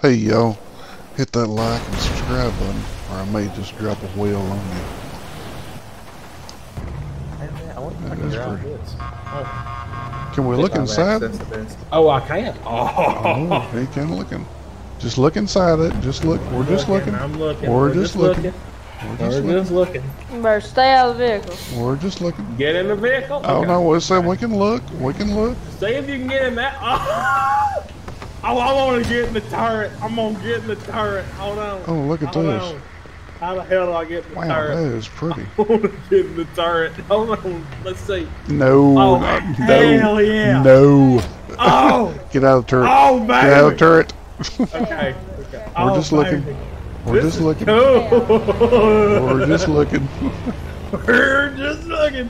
Hey y'all, hit that like and subscribe button, or I may just drop a whale on you. Hey, man, I wonder if I can is drive pretty- oh. Can we look inside? accessed the best. Oh, I can. Oh, Oh, he can looking. Just look inside it. Just look. We're just looking. I'm looking. We're We're just just looking. looking. We're We're just looking. just looking. Better stay out of the vehicle. We're just looking. Get in the vehicle. Oh Okay. no, we said we can look. We can look. See if you can get in that. Oh, oh I want to get in the turret. I'm gonna get in the turret. Hold on. Oh, look at Hold this. on. How the hell do I get in the Wow, that turret? is pretty. I want to get in the turret. Hold on. Let's see. No, Oh, not- hell no, yeah. no. Oh, Get out of the turret. oh, Get out of the turret. Okay. okay. We're Oh, just looking. baby. We're just looking. Cool. We're just looking. We're just looking.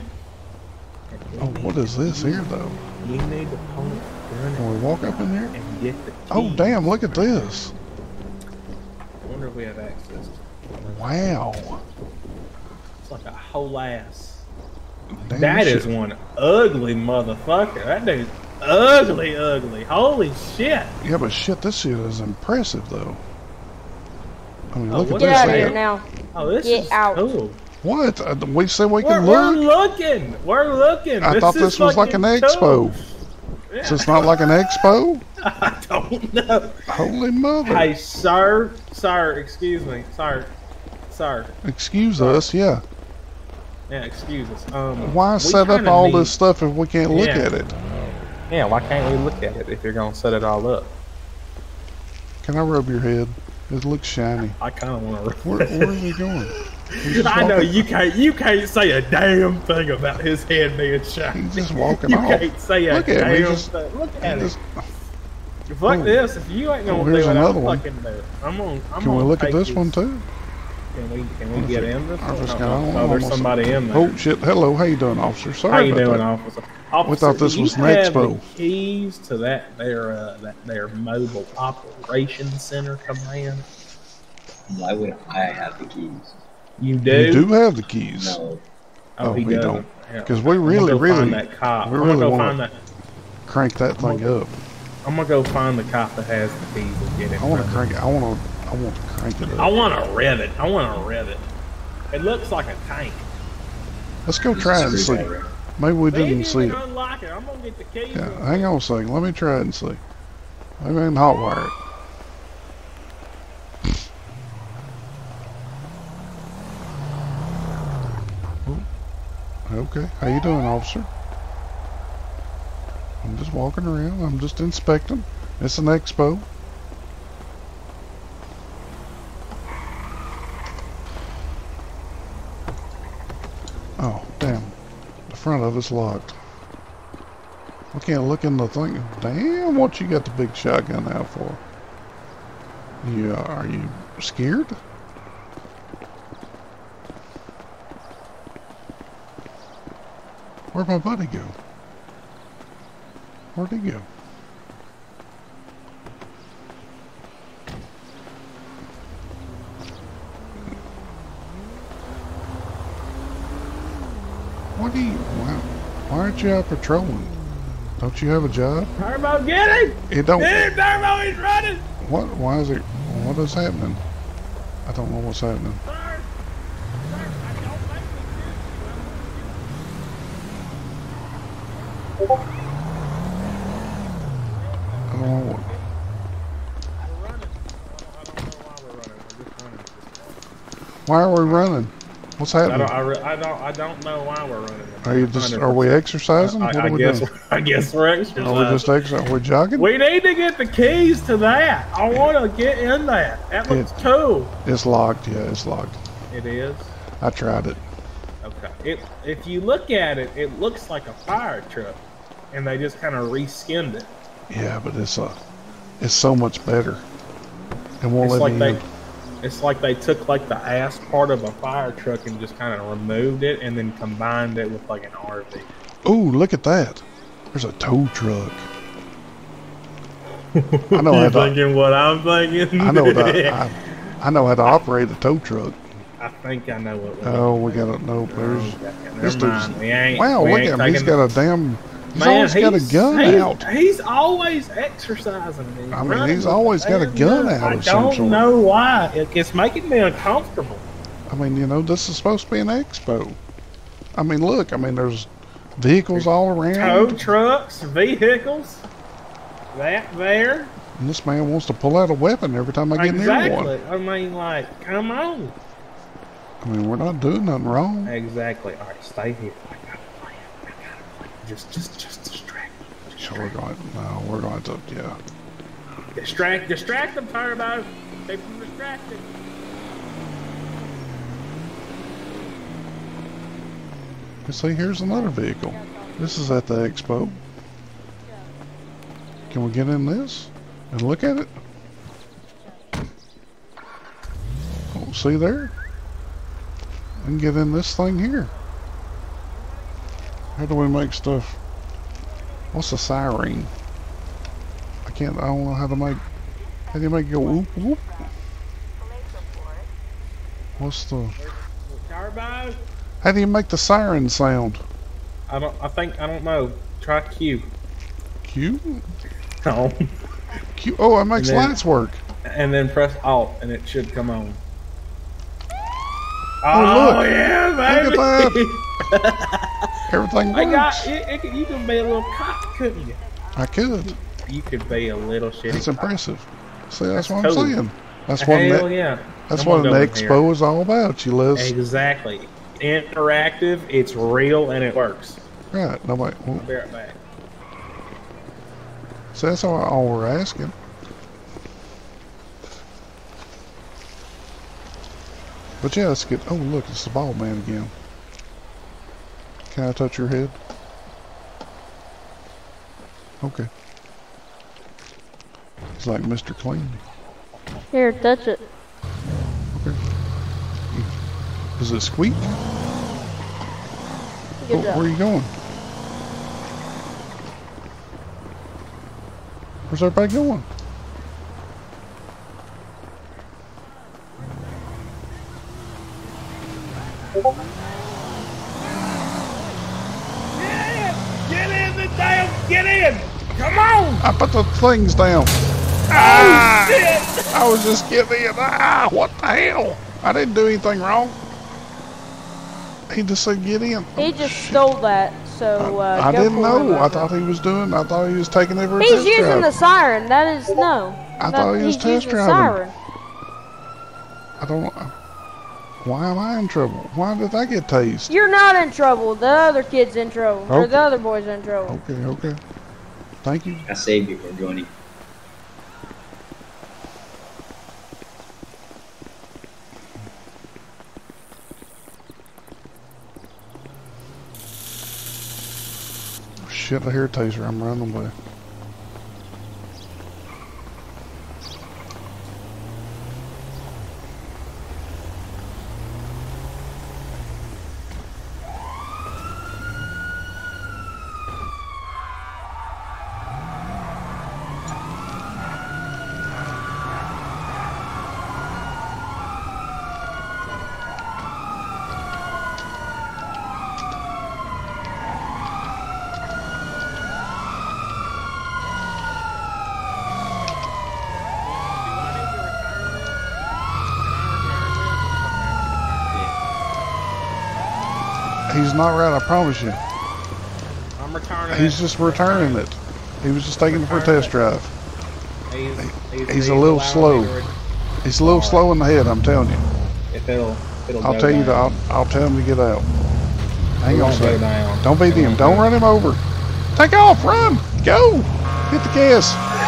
Oh, what is this here though? You need to pull it, Can we walk up in here? It, and get the key. Oh, damn! Look at this. I wonder if we have access to it. Wow. It's like a whole ass. Damn, That this is one ugly motherfucker. That dude's ugly, ugly. Holy shit. Yeah, but shit, this shit is impressive though. I mean, Oh, look at what Get this. out of here now. Oh, this Get is out. cool. What? Uh, We said we We're, can we're look. looking. We're looking. I this thought this was like an expo. cool. Yeah. So it's not like an expo? I don't know. Holy mother. Hey, sir, sir, excuse me, sir, sir. Excuse us, yeah. Yeah, excuse us. Um, Why set up all need- this stuff if we can't look Yeah. at it? Yeah, why can't we look at it if you're gonna set it all up? Can I rub your head? It looks shiny. I kind of want to. Where, where are we going? I know you can't. You can't say a damn thing about his head being shiny. He's just walking You off. can't say a Look at him, he damn just- thing. Look at it. just- Fuck Oh. this. If you ain't gonna Oh, do here's it, another I'll one. fucking do it. I'm gonna. I'm Can we gonna look at take this these- one too? Can we? Can we get it- in this I just Oh, got- I oh, there's almost- somebody in there. Oh shit! Hello, how you doing, officer? Sorry How you about doing, that. officer? Officer, thought this do was you an have expo. the keys to that their uh, that their mobile operations center command? Why would I have the keys? You do. You do have the keys. No. Oh, Oh, he we doesn't. don't. Because we I'm really, go really- find that cop. we I'm really go wanna- that. Crank that thing up. I'm gonna go find the cop that has the keys and get it. I want to crank it. I want to. I want to crank it I want to rev it. I want to rev it. It looks like a tank. Let's go try it and see. Screwdriver. Maybe we Maybe didn't you see it. unlock it. I'm gonna get the keys. Yeah, hang on a second. Let me try it and see. Maybe I can hotwire it. Oh, Okay, how you doing, officer? I'm just walking around. I'm just inspecting. It's an expo. Oh, damn. The front of it's locked. I can't look in the thing. Damn, what you got the big shotgun out for? You, uh, are you scared? Where'd my buddy go? Where'd he go? What do you, why, why aren't you out patrolling? Don't you have a job? Turbo, get him! It don't, Get him, Turbo! He's running. what, why is it, what is happening? I don't know what's happening. Sir. Sir, I don't think I don't know what, we're running. I don't know why we're running. We're just running. Why are we running? What's I happening? don't. I, re- I don't. I don't know why we're running. Are you just, are we exercising? I, What I are we guess. doing? I guess we're exercising. Are we just exercising? We're jogging? We need to get the keys to that. I want to get in that. That looks cool. It's locked, yeah, it's locked. It is. I tried it. Okay. It. If you look at it, it looks like a fire truck, and they just kind of reskinned it. Yeah, but it's uh, it's so much better. It won't It's let like me they. in. It's like they took like the ass part of a fire truck and just kind of removed it and then combined it with like an RV. Ooh, look at that. There's a tow truck. I know how to, thinking what I'm thinking? I know that I, I know how to operate a tow truck. I think I know what. we're Oh, we got to no. doing. There's Okay, this dude's- We ain't, wow. Look at him. He's got a damn He's always got a gun he's, out. He's always exercising. He's I mean, running he's always got a gun out I of some don't sort. know why. It, it's making me uncomfortable. I mean, you know, this is supposed to be an expo. I mean, look, I mean, there's vehicles all around. Tow around. trucks, vehicles, that there. And this man wants to pull out a weapon every time I get near one. Exactly. I mean, like, come on. I mean, we're not doing nothing wrong. Exactly. All right, stay here. I got a plan. I got a plan. Just, just, just distract. them. So we're going, no, we're going to, yeah. Distract, distract them, Turbo. Keep them distracted. You see, here's another vehicle. This is at the expo. Can we get in this and look at it? Oh, see there? And get in this thing here. How do we make stuff? What's a siren? I can't, I don't know how to make, how do you make it go whoop whoop? What's the, Turbo. how do you make the siren sound? I don't. I think. I don't know. Try Q. Q? Oh. Q? Oh, it makes then- lights work. and then press Alt, and it should come on. Oh, look. Oh, yeah, Look baby! at that. Everything I got works. it, it, you can be a little cop, couldn't you? I could. You could be a little shitty. That's cop. impressive. See, that's, That's what I'm cool. saying. That's what Hell yeah. that's what an expo is all about. You. Liz. Exactly. Interactive. It's real and it works. Right. Nobody. Well, I'll be right back. see, that's all, all we're asking. But yeah, let's get. Oh, look, it's the ball man again. Can I touch your head? Okay. He's like Mr. Clean. Here, touch it. Okay. Does it squeak? Oh, where are you going? Where's everybody going? Get in the damn. Get in. Come on. I put the things down. Oh, Ah! I was just getting in. Ah, what the hell? I didn't do anything wrong. He just said get in. He just stole that, so uh, I go didn't know. I over. thought he was doing. I thought he was taking it for a He's test using drive. the siren. That is no. I That- thought he was he's test using driving. siren. I don't. Why am I in trouble? Why did I get tased? You're not in trouble. The other kid's in trouble. Or the other boy's in trouble. Okay, okay. Thank you. I saved you from joining. Shit, I hear a taser. I'm running away. He's not right, I promise you. I'm returning. He's it. just returning it. He was just taking it for a test drive. He's, He's a little slow. He's a little slow in the head, I'm telling you. If it'll, it'll I'll go tell you that. I'll, I'll tell him to get out. Hang on a second. down. Don't beat him. Don't run him over. Take off. Run. Go. Hit the gas.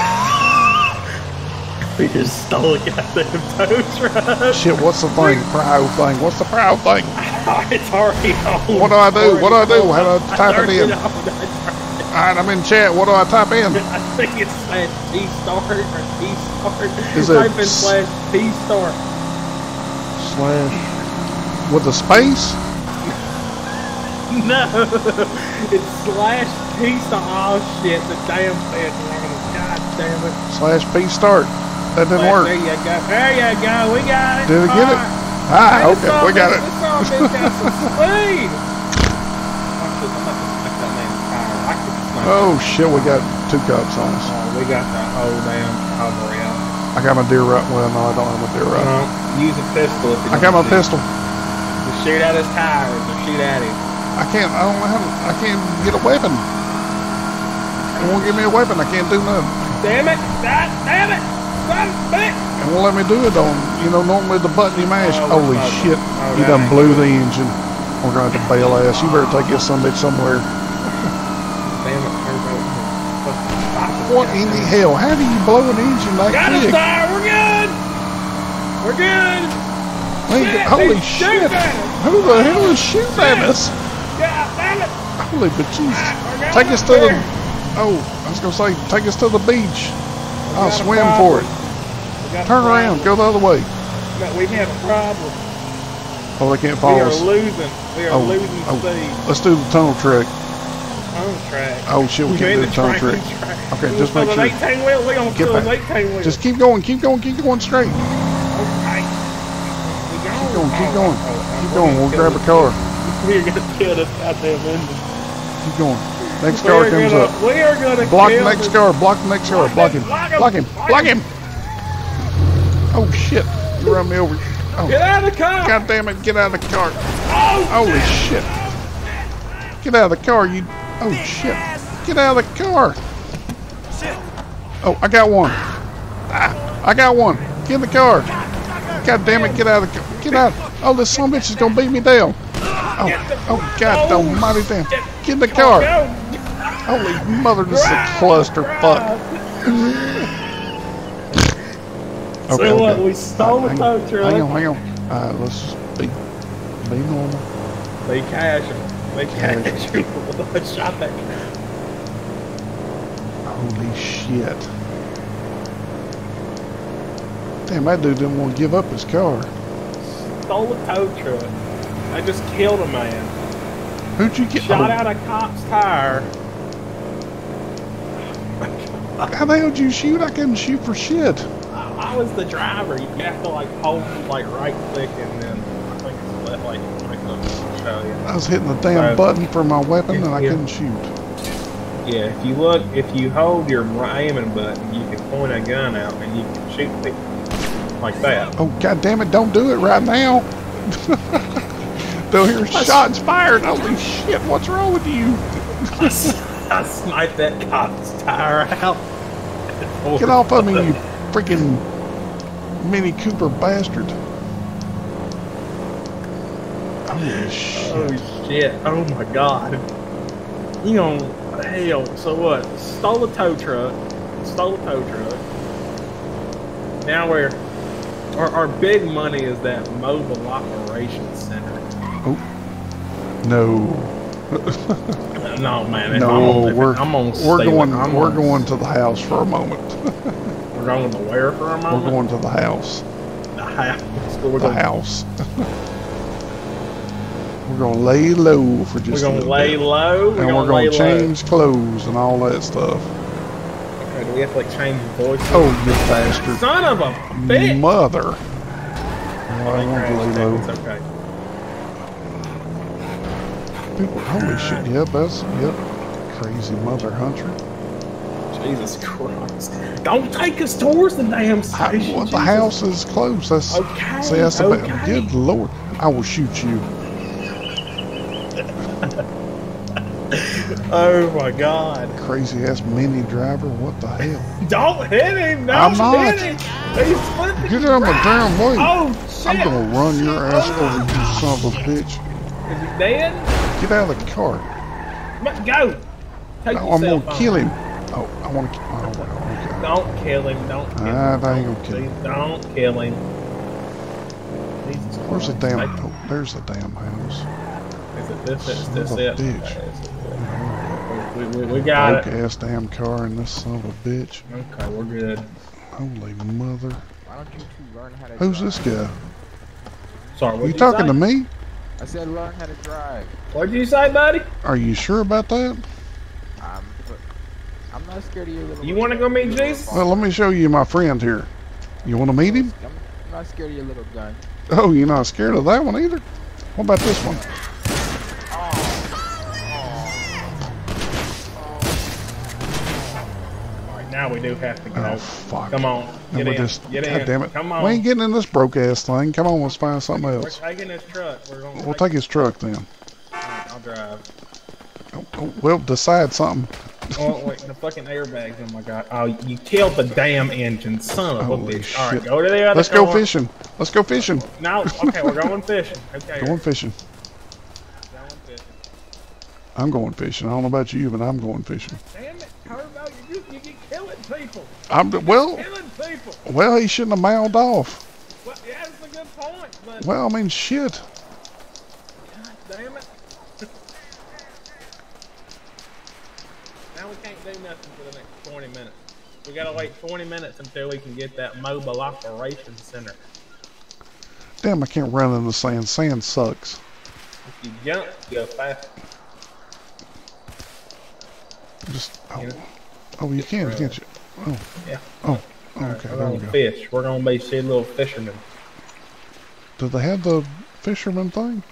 We just stole a goddamn tow truck. Shit, what's the thing? Proud thing. What's the proud thing? it's already on. What do I do? What do I do? How do I type it in? All right, I'm in chat. What do I type in? I think it's slash T start or T start. Is it Type in slash T start. Slash. With a space? No, it's slash T start. Oh shit, the damn thing's wrong. God damn it. Slash P start. That didn't There work. There you go. There you go. We got it. Did we get it? Ah, okay. We got it. This son of a bitch got some speed. Watch this. I'm about to smack that man's tire. I could Oh shit, we got two cops on us. Oh, we got the whole damn cavalry. I got my deer right. Well, no, I don't have my deer right. Uh, use a pistol if you I got my to. pistol. Just shoot at his tires or shoot at him. I can't. I don't have. I can't get a weapon. It won't give me a weapon. I can't do nothing. Damn it! God damn it! Son of a bitch! It won't let me do it on. You know, normally the button you mash. Oh, Holy oh, shit! oh, you done blew the engine. Oh, we're gonna have to bail ass. You better take this bitch somewhere. Damn it! everybody. What in the hell? How do you blow an engine like that Got us quick? there! We're good! We're good! Shit, holy shit! Who the hell is shooting at us? God damn it! Holy but Jesus! Take us to the. Oh, I was gonna say, take us to the beach. I'll swim for it. Turn around. Go the other way. No, we have a problem. Oh, they can't follow us. We are us. losing. We are Oh, losing oh. speed. Let's do the tunnel trick. On track. Oh shit, we can't do the tunnel trick. track. Okay, just make sure. an 18 wheel. We gonna Get kill back. an 18 wheel. Just keep going, keep going, keep going straight. Okay. We Keep going, keep going. oh, oh, Keep going. We'll grab a car. We're gonna kill this goddamn engine. Keep going. Next car comes gonna, up. We are gonna Block the next this- car. Block the next car. Block Block him, him. block him, Block him. block Block him. Oh shit! You run me over. Oh, Get out of the car! God damn it! Get out of the car. Oh, Holy shit! Get out of the car, you. Oh shit! Get out of the car. Oh, I got one. Ah, I got one. Get in the car. God damn it! Get out of the car. Get out. Oh, this son of a bitch is gonna beat me down. Oh, oh God almighty damn. Get in the car. Holy mother, this is a clusterfuck. So what? We stole the tow truck. hang on, hang on. Uh, let's be, be normal. They cash him. They Cash. him. Shot that guy. Holy shit. Damn, that dude didn't want to give up his car. Stole a tow truck. I just killed a man. Who'd you get? Shot oh, out a cop's tire. How the hell did you shoot? I couldn't shoot for shit. I was the driver. You have to like hold like right click and then I think it's let like like the show you. I was hitting the damn Right. button for my weapon and I Yeah. couldn't shoot. Yeah, if you look, if you hold your aiming button, you can point a gun out and you can shoot people like that. Oh, god damn it, don't do it right now. Don't hear shots fired. Holy shit, what's wrong with you? I sniped that cop's tire out. Get off of me, you freaking Mini Cooper bastard. Holy shit. Oh shit! Oh my god! You know, hell. So what? Stole a tow truck. Stole a tow truck. Now we're our, our big money is that mobile operations center. Oh. No. No man, if I'm No, we're I'm gonna we're going I'm we're gonna- going to the house for a moment. We're going to where for a We're going to the house. the house. We're The going, house. we're gonna lay low for We're just a gonna little lay bit. low. We're and gonna, we're gonna low. change clothes and all that stuff. Okay, do we have to like change voices? Oh, you bastard. Son of a bitch! Mother. Oh, I want to lay low. It's okay. People, holy shit, yep, that's, yep. Crazy mother hunter. Jesus Christ. Don't take us towards the damn I, station. well, the house is closed. That's, Okay, see, that's about, okay. good lord. I will shoot you. Oh my god. Crazy ass mini driver. What the hell? Don't hit him! Don't I'm not. hit him! He's flipping. Get out of my damn way. Oh shit! I'm gonna run your ass Oh. over, you son of a bitch. Is he dead? Get out of the car. Go! Take No, I'm gonna kill him. Oh, I want to. Oh, okay. Don't kill him. Don't kill him. Ah, I ain't gonna kill Please him. don't kill him. Jesus Where's the damn? Take- Oh, there's the damn house. Is it this? Is Son this of a it? bitch. Okay, this is it. We, we, we got Broke it. ass damn car and this son of a bitch. Okay, we're good. Holy mother. Why don't you two learn how to Who's drive? this guy? Sorry, what You talking to me? I said learn how to drive. What'd you say, buddy? Are you sure about that? I'm, I'm not scared of your little. You wanna go meet Jesus? Well, let me show you my friend here. You want to meet him? I'm, I'm not scared of your little gun. Oh, you're not scared of that one either? What about this one? Alright, now we do have to go. Oh, fuck. Come on, And get we in. just, get God in. damn it. Come on. We ain't getting in this broke ass thing. Come on, let's find something We're else. taking this truck. We're gonna. We'll take his truck then. Alright, I'll drive. Oh, oh, We'll decide something. Oh wait, the fucking airbags. Oh my god. Oh, you killed the damn engine, son of Holy a bitch. All right, shit. go to the other. Let's go fishing. Let's go fishing. No, okay, we're going fishing. Okay, Going fishing. going fishing. I'm going fishing. I don't know about you, but I'm going fishing. Damn it, Turbo, you just you get killing people, I'm well. killing people. Well, he shouldn't have mouthed off. Well, yeah, that's a good point, but Well, I mean, shit. God damn it. We can't do nothing for the next 20 minutes. We gotta wait 20 minutes until we can get that mobile operations center. Damn, I can't run in the sand. Sand sucks. If you jump, you go fast. Just oh, Yeah. oh you can, can't you? Oh, Yeah. oh, oh okay. We're There we gonna go. fish. We're gonna be silly little fishermen. Do they have the fisherman thing?